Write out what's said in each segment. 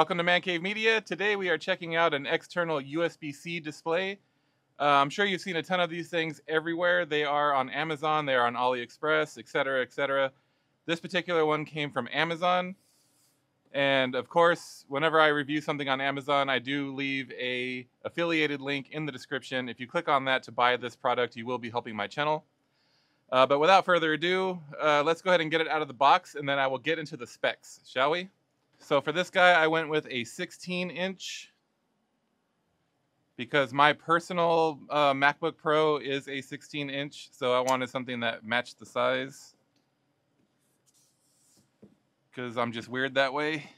Welcome to Man Cave Media. Today we are checking out an external USB-C display. Uh, I'm sure you've seen a ton of these things everywhere. They are on Amazon, they are on AliExpress, etc., etc. This particular one came from Amazon. And of course, whenever I review something on Amazon, I do leave a affiliated link in the description. If you click on that to buy this product, you will be helping my channel. Uh, but without further ado, uh, let's go ahead and get it out of the box and then I will get into the specs, shall we? So for this guy, I went with a 16 inch because my personal uh, MacBook Pro is a 16 inch. So I wanted something that matched the size because I'm just weird that way.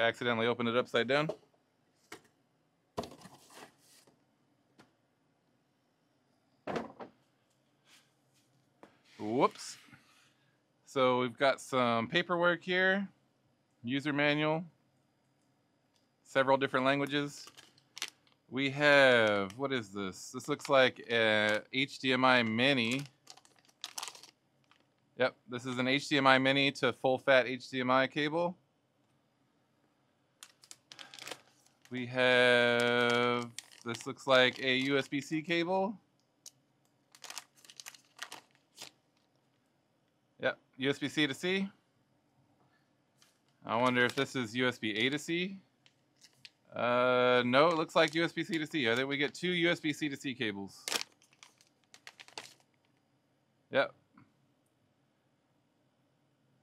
I accidentally opened it upside down. Whoops. So we've got some paperwork here, user manual, several different languages. We have, what is this? This looks like a HDMI mini. Yep, this is an HDMI mini to full fat HDMI cable. We have, this looks like a USB-C cable. Yep, USB-C to C. I wonder if this is USB-A to C. Uh, no, it looks like USB-C to C. I think we get two USB-C to C cables. Yep.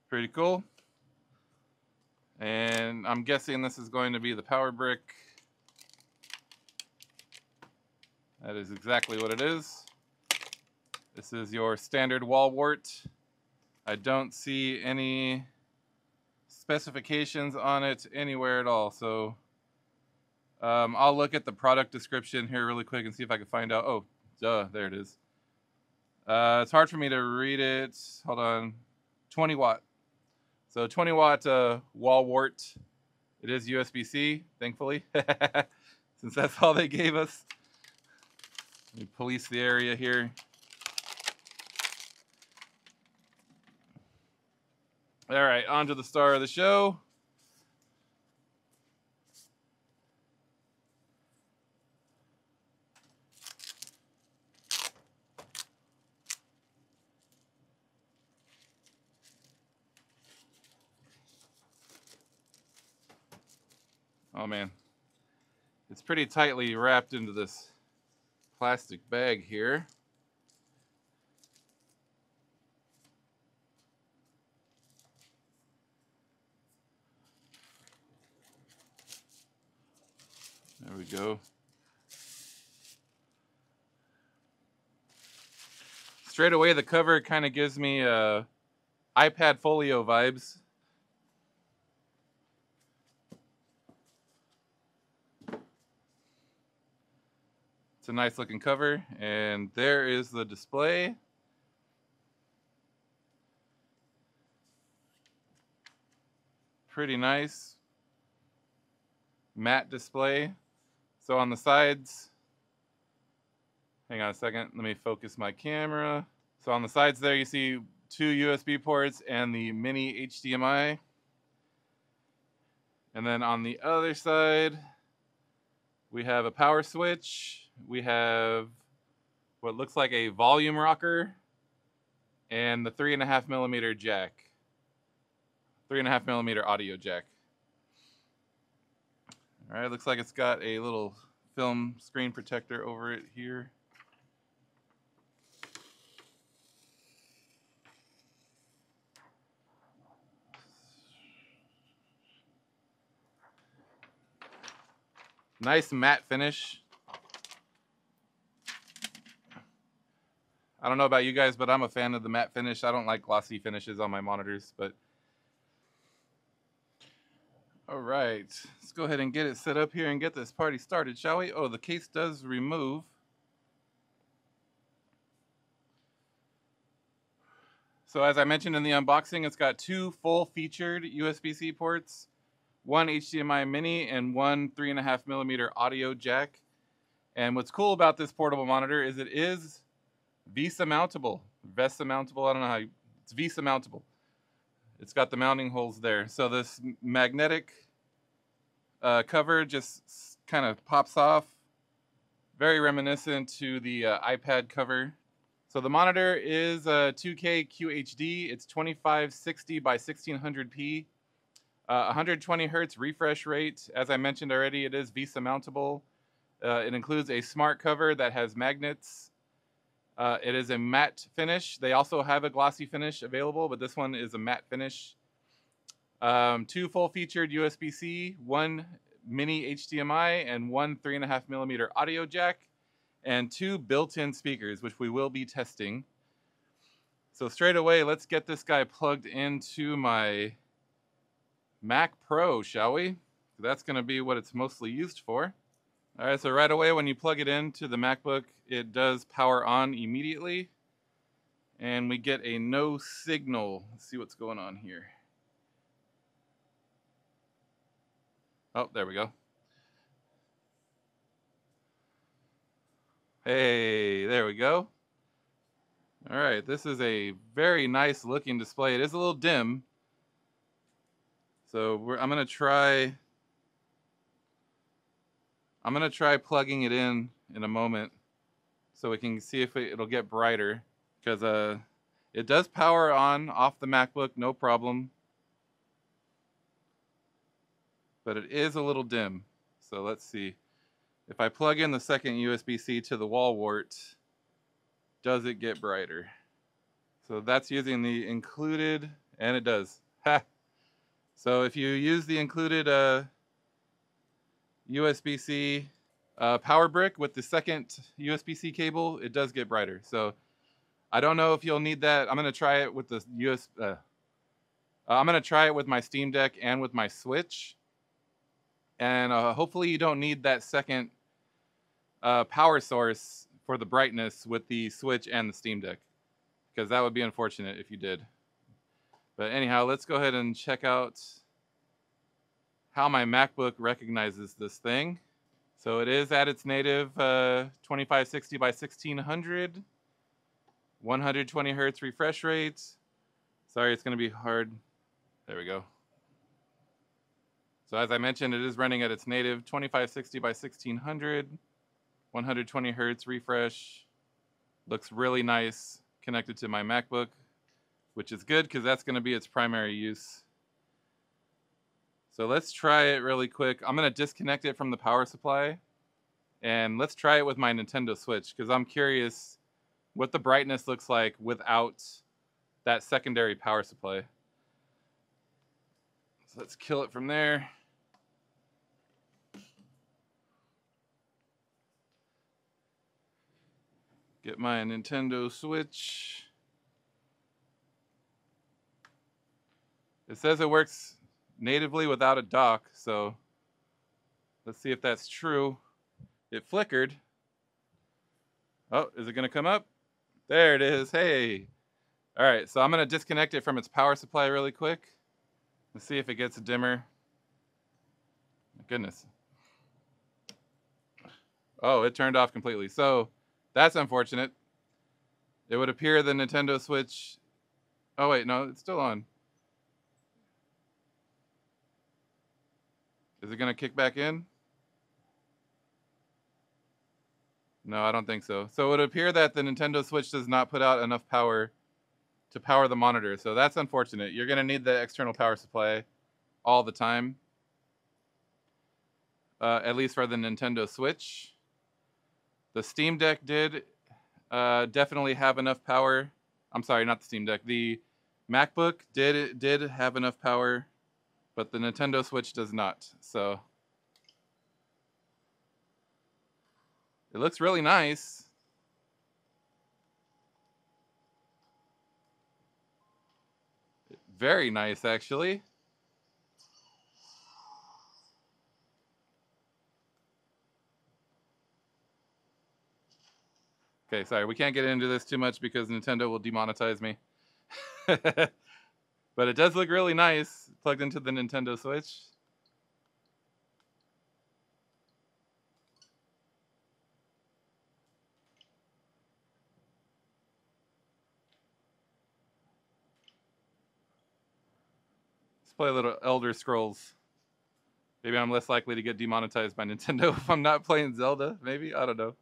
Pretty cool. And I'm guessing this is going to be the power brick. That is exactly what it is. This is your standard wall wart. I don't see any specifications on it anywhere at all. So um, I'll look at the product description here really quick and see if I can find out. Oh, duh, there it is. Uh, it's hard for me to read it. Hold on. 20 watt. So 20 watt uh, wall wart. It is USB-C, thankfully, since that's all they gave us. Let me police the area here. All right, on to the star of the show. Oh man, it's pretty tightly wrapped into this plastic bag here. There we go. Straight away, the cover kind of gives me uh, iPad Folio vibes. It's a nice looking cover, and there is the display. Pretty nice matte display. So on the sides, hang on a second, let me focus my camera. So on the sides there you see two USB ports and the mini HDMI. And then on the other side, we have a power switch. We have what looks like a volume rocker and the three and a half millimeter jack. Three and a half millimeter audio jack. All right, looks like it's got a little film screen protector over it here. Nice matte finish. I don't know about you guys, but I'm a fan of the matte finish. I don't like glossy finishes on my monitors, but all right, let's go ahead and get it set up here and get this party started, shall we? Oh, the case does remove. So as I mentioned in the unboxing, it's got two full featured USB-C ports, one HDMI mini and one three and a half millimeter audio jack. And what's cool about this portable monitor is it is VESA mountable, VESA mountable. I don't know how you, it's VESA mountable. It's got the mounting holes there. So this magnetic uh, cover just kind of pops off. Very reminiscent to the uh, iPad cover. So the monitor is a 2K QHD. It's 2560 by 1600p. Uh, 120 hertz refresh rate. As I mentioned already, it is VESA mountable. Uh, it includes a smart cover that has magnets. Uh, it is a matte finish. They also have a glossy finish available, but this one is a matte finish. Um, two full featured USB-C, one mini HDMI, and one three and a half millimeter audio jack, and two built-in speakers, which we will be testing. So straight away, let's get this guy plugged into my Mac Pro, shall we? That's going to be what it's mostly used for. All right, so right away when you plug it into the MacBook, it does power on immediately. And we get a no signal. Let's see what's going on here. Oh, there we go. Hey, there we go. All right, this is a very nice looking display. It is a little dim. So I'm going to try I'm to try plugging it in in a moment so we can see if it, will get brighter because uh, it does power on off the MacBook, no problem. But it is a little dim. So let's see. If I plug in the second USB-C to the wall wart, does it get brighter? So that's using the included, and it does. Ha! So if you use the included uh, USB-C uh, power brick with the second USB-C cable, it does get brighter. So I don't know if you'll need that. I'm going to try it with the US. Uh, I'm going to try it with my Steam Deck and with my Switch. And uh, hopefully you don't need that second uh, power source for the brightness with the Switch and the Steam Deck. Because that would be unfortunate if you did. But anyhow, let's go ahead and check out how my MacBook recognizes this thing. So it is at its native uh, 2560 by 1600, 120 hertz refresh rate. Sorry, it's going to be hard. There we go. So as I mentioned, it is running at its native 2560 by 1600, 120 hertz refresh. Looks really nice connected to my MacBook, which is good because that's going to be its primary use. So let's try it really quick. I'm going to disconnect it from the power supply. And let's try it with my Nintendo Switch because I'm curious what the brightness looks like without that secondary power supply. So let's kill it from there. Get my Nintendo Switch. It says it works natively without a dock, so let's see if that's true. It flickered. Oh, is it going to come up? There it is. Hey. All right, so I'm going to disconnect it from its power supply really quick. Let's see if it gets a dimmer. My goodness. Oh, it turned off completely. So that's unfortunate. It would appear the Nintendo Switch. Oh, wait, no, it's still on. Is it going to kick back in? No, I don't think so. So it would appear that the Nintendo Switch does not put out enough power to power the monitor. So that's unfortunate. You're going to need the external power supply all the time. Uh, at least for the Nintendo Switch. The Steam Deck did uh, definitely have enough power. I'm sorry, not the Steam Deck. The MacBook did did have enough power but the Nintendo Switch does not. So it looks really nice. Very nice, actually. Okay, sorry, we can't get into this too much because Nintendo will demonetize me. but it does look really nice plugged into the Nintendo Switch. Let's play a little Elder Scrolls. Maybe I'm less likely to get demonetized by Nintendo if I'm not playing Zelda. Maybe I don't know.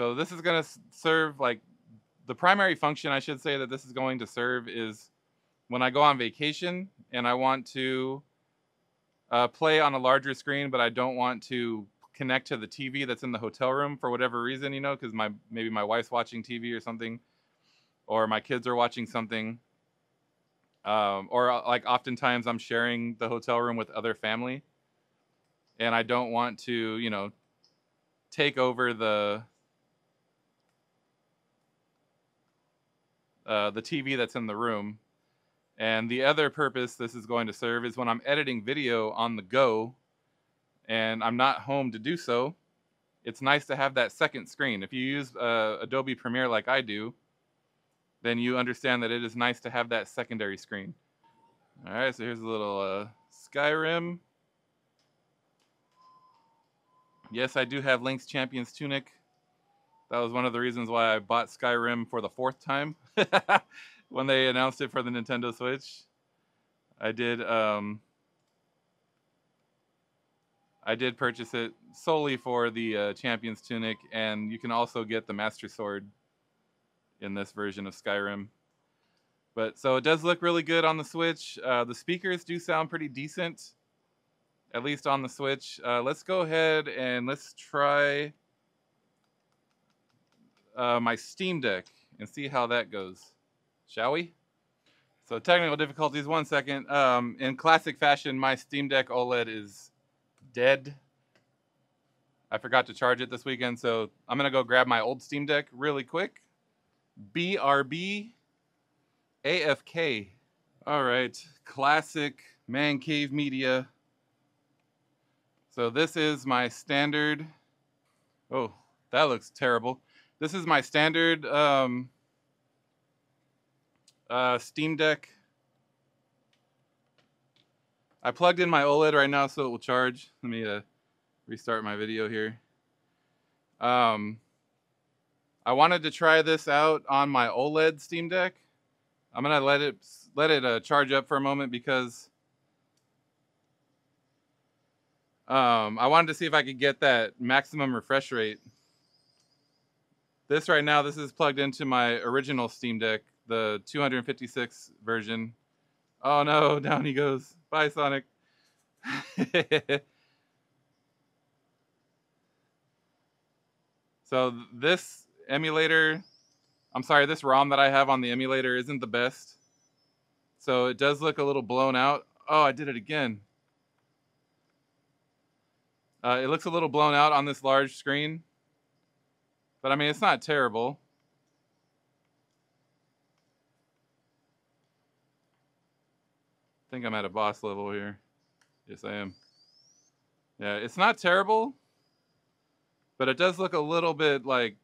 So this is going to serve like the primary function I should say that this is going to serve is when I go on vacation and I want to uh, play on a larger screen, but I don't want to connect to the TV that's in the hotel room for whatever reason, you know, because my maybe my wife's watching TV or something, or my kids are watching something, um, or uh, like oftentimes I'm sharing the hotel room with other family, and I don't want to, you know, take over the uh, the TV that's in the room. And the other purpose this is going to serve is when I'm editing video on the go and I'm not home to do so, it's nice to have that second screen. If you use uh, Adobe Premiere like I do, then you understand that it is nice to have that secondary screen. All right, so here's a little uh, Skyrim. Yes, I do have Link's Champions Tunic. That was one of the reasons why I bought Skyrim for the fourth time when they announced it for the Nintendo Switch. I did um, I did purchase it solely for the uh, Champion's Tunic, and you can also get the Master Sword in this version of Skyrim. But so it does look really good on the Switch. Uh, the speakers do sound pretty decent, at least on the Switch. Uh, let's go ahead and let's try uh, my Steam Deck and see how that goes, shall we? So technical difficulties, one second. Um, in classic fashion, my Steam Deck OLED is dead. I forgot to charge it this weekend, so I'm gonna go grab my old Steam Deck really quick. BRB AFK. All right, classic man cave media. So this is my standard. Oh, that looks terrible. This is my standard um, uh, Steam Deck. I plugged in my OLED right now so it will charge. Let me uh, restart my video here. Um, I wanted to try this out on my OLED Steam Deck. I'm gonna let it let it uh, charge up for a moment because um, I wanted to see if I could get that maximum refresh rate this right now, this is plugged into my original Steam Deck, the 256 version. Oh no, down he goes. Bye, Sonic. so this emulator, I'm sorry, this ROM that I have on the emulator isn't the best. So it does look a little blown out. Oh, I did it again. Uh, it looks a little blown out on this large screen. But I mean, it's not terrible. I think I'm at a boss level here. Yes, I am. Yeah, it's not terrible, but it does look a little bit like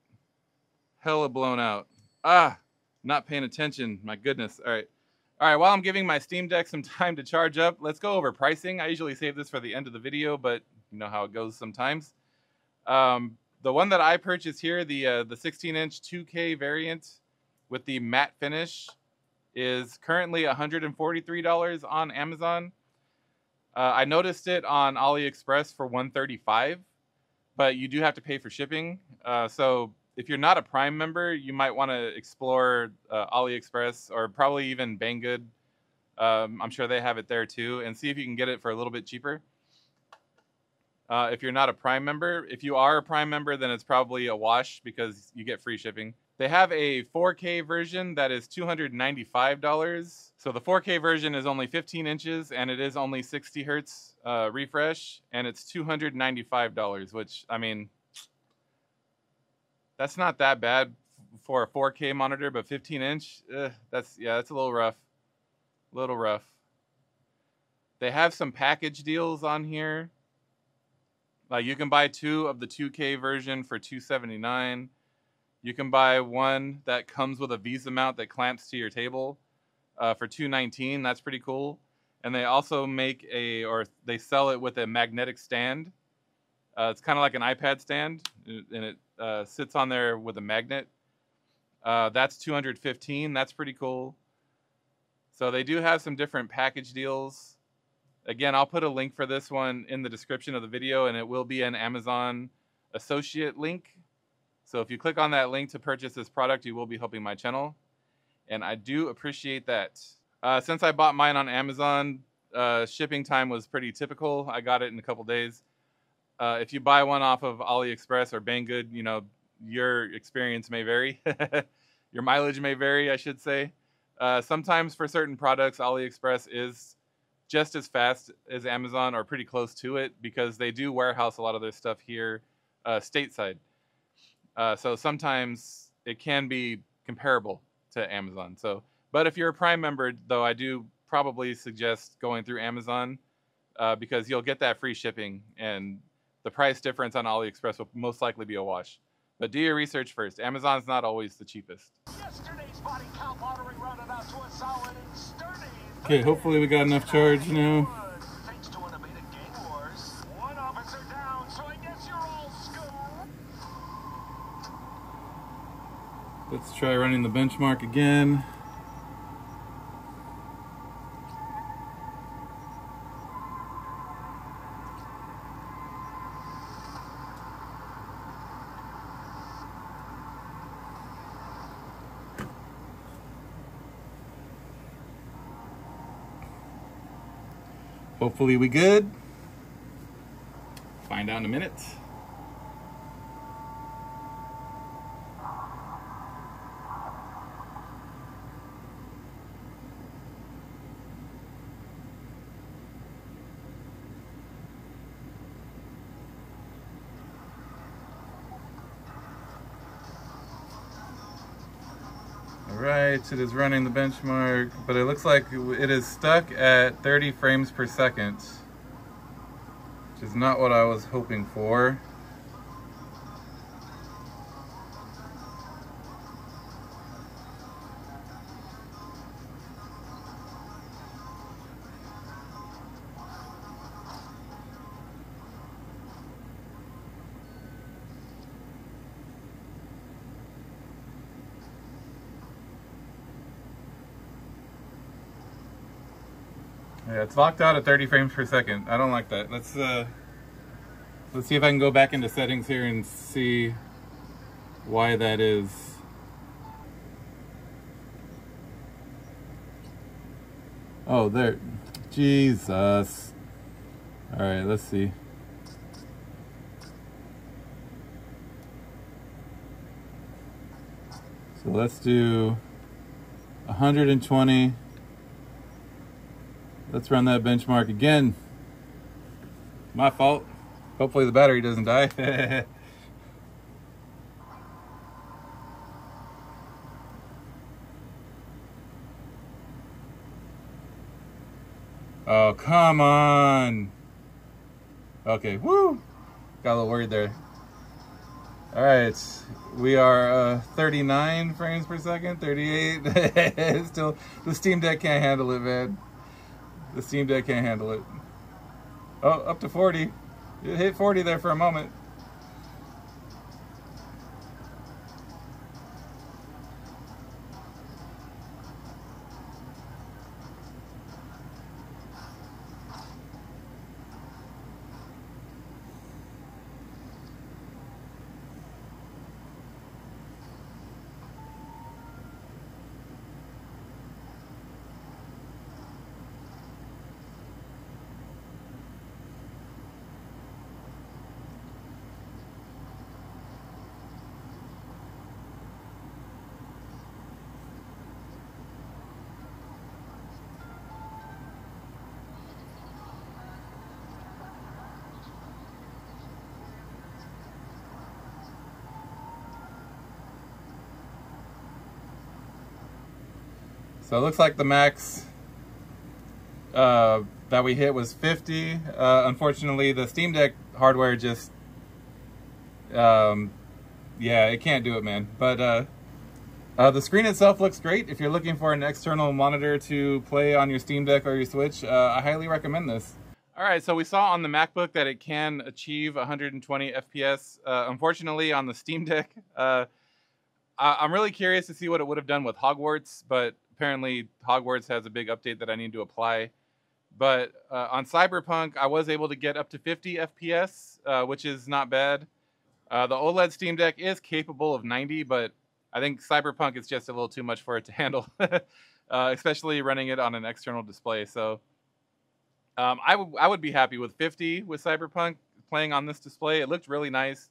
hella blown out. Ah, not paying attention. My goodness. All right. All right, while I'm giving my Steam Deck some time to charge up, let's go over pricing. I usually save this for the end of the video, but you know how it goes sometimes. Um, the one that I purchased here, the uh, the 16 inch 2K variant with the matte finish, is currently $143 on Amazon. Uh, I noticed it on AliExpress for 135, but you do have to pay for shipping. Uh, so if you're not a Prime member, you might want to explore uh, AliExpress or probably even Banggood. Um, I'm sure they have it there too, and see if you can get it for a little bit cheaper. Uh, if you're not a Prime member, if you are a Prime member, then it's probably a wash because you get free shipping. They have a 4K version that is $295. So the 4K version is only 15 inches and it is only 60 hertz uh, refresh, and it's $295, which I mean, that's not that bad for a 4K monitor, but 15 inch, eh, that's yeah, that's a little rough, a little rough. They have some package deals on here Like you can buy two of the 2K version for 279. You can buy one that comes with a VESA mount that clamps to your table uh, for 219. That's pretty cool. And they also make a, or they sell it with a magnetic stand. Uh, it's kind of like an iPad stand, and it uh, sits on there with a magnet. Uh, that's 215. That's pretty cool. So they do have some different package deals. Again, I'll put a link for this one in the description of the video, and it will be an Amazon associate link. So if you click on that link to purchase this product, you will be helping my channel. And I do appreciate that. Uh, since I bought mine on Amazon, uh, shipping time was pretty typical. I got it in a couple days. Uh, if you buy one off of AliExpress or Banggood, you know, your experience may vary. your mileage may vary, I should say. Uh, sometimes for certain products, AliExpress is just as fast as Amazon or pretty close to it because they do warehouse a lot of their stuff here uh, stateside. Uh, so sometimes it can be comparable to Amazon. So, but if you're a Prime member, though, I do probably suggest going through Amazon uh, because you'll get that free shipping and the price difference on AliExpress will most likely be a wash. But do your research first. Amazon's not always the cheapest. Okay, hopefully we got enough charge now. Let's try running the benchmark again. Hopefully we good. Find out in a minute. It is running the benchmark, but it looks like it is stuck at 30 frames per second, which is not what I was hoping for. Locked out at 30 frames per second. I don't like that. Let's uh, let's see if I can go back into settings here and see why that is. Oh, there. Jesus. All right, let's see. So let's do 120. Let's run that benchmark again. My fault. Hopefully the battery doesn't die. oh, come on. Okay, woo. Got a little worried there. All right, we are uh, 39 frames per second, 38. Still, the Steam Deck can't handle it, man. The Steam Deck can't handle it. Oh, up to 40. It hit 40 there for a moment. So it looks like the max uh, that we hit was 50. Uh, unfortunately, the Steam Deck hardware just, um, yeah, it can't do it, man. But uh, uh, the screen itself looks great. If you're looking for an external monitor to play on your Steam Deck or your Switch, uh, I highly recommend this. All right, so we saw on the MacBook that it can achieve 120 FPS. Uh, unfortunately, on the Steam Deck, uh, I- am really curious to see what it would have done with Hogwarts, but apparently Hogwarts has a big update that I need to apply. But uh, on Cyberpunk, I was able to get up to 50 FPS, uh, which is not bad. Uh, the OLED Steam Deck is capable of 90, but I think Cyberpunk is just a little too much for it to handle, uh, especially running it on an external display. So um, I, w- I would be happy with 50 with Cyberpunk playing on this display. It looked really nice.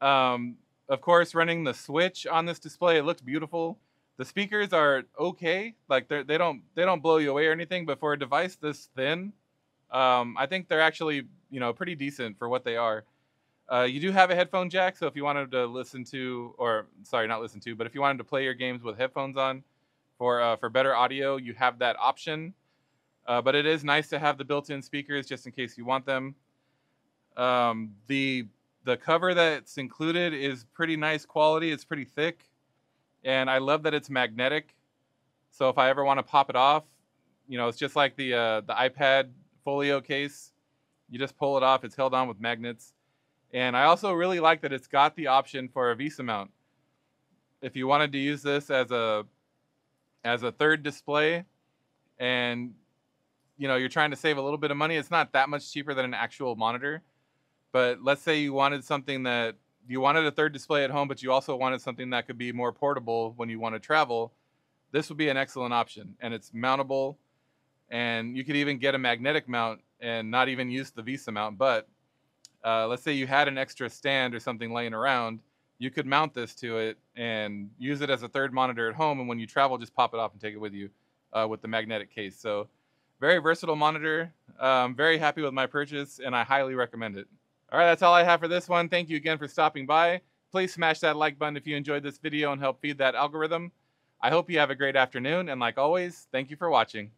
Um, of course, running the Switch on this display, it looked beautiful. The speakers are okay, like they they don't they don't blow you away or anything. But for a device this thin, um, I think they're actually you know pretty decent for what they are. Uh, you do have a headphone jack, so if you wanted to listen to, or sorry, not listen to, but if you wanted to play your games with headphones on for uh, for better audio, you have that option. Uh, but it is nice to have the built-in speakers just in case you want them. Um, the the cover that's included is pretty nice quality. It's pretty thick, and I love that it's magnetic. So if I ever want to pop it off, you know, it's just like the uh, the iPad folio case. You just pull it off. It's held on with magnets. And I also really like that it's got the option for a VESA mount. If you wanted to use this as a as a third display, and you know you're trying to save a little bit of money, it's not that much cheaper than an actual monitor. But let's say you wanted something that you wanted a third display at home, but you also wanted something that could be more portable when you want to travel. This would be an excellent option, and it's mountable. And you could even get a magnetic mount and not even use the VESA mount. But uh, let's say you had an extra stand or something laying around, you could mount this to it and use it as a third monitor at home. And when you travel, just pop it off and take it with you uh, with the magnetic case. So, very versatile monitor. Um, very happy with my purchase, and I highly recommend it. All right, that's all I have for this one. Thank you again for stopping by. Please smash that like button if you enjoyed this video and help feed that algorithm. I hope you have a great afternoon, and like always, thank you for watching.